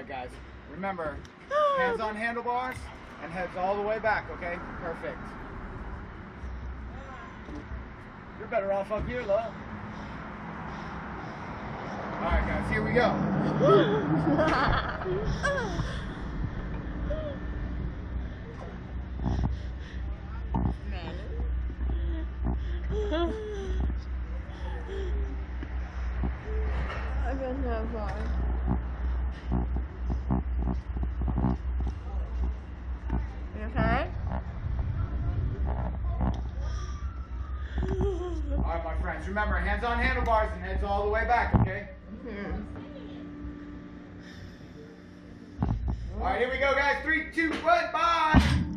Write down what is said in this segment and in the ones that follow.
right, guys. Remember, hands on handlebars and heads all the way back, okay? Perfect. You're better off up here, love. All right, guys, here we go. I got no far. You okay? All right, my friends. Remember, hands on handlebars and heads all the way back, okay? All right, here we go, guys. Three, two, one, bye.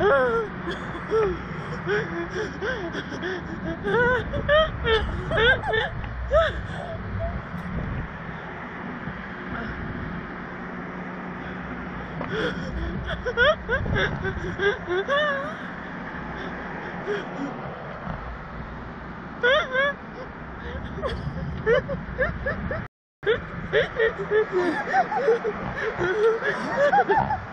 Ha ha ha!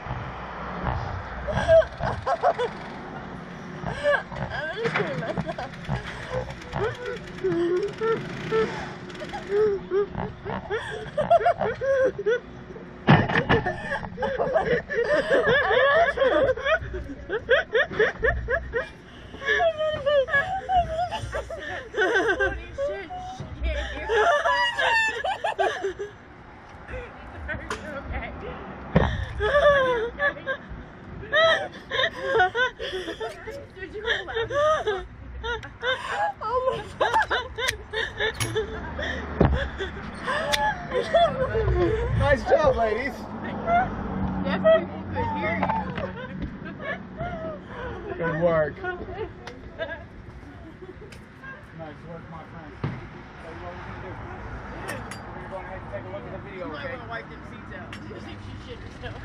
okay. Nice job, ladies. Deaf people could hear you. Good work. Nice work, my friends. So what we're gonna do? We're gonna go ahead and take a look at the video, You might okay? want to wipe them seats out. She shit herself.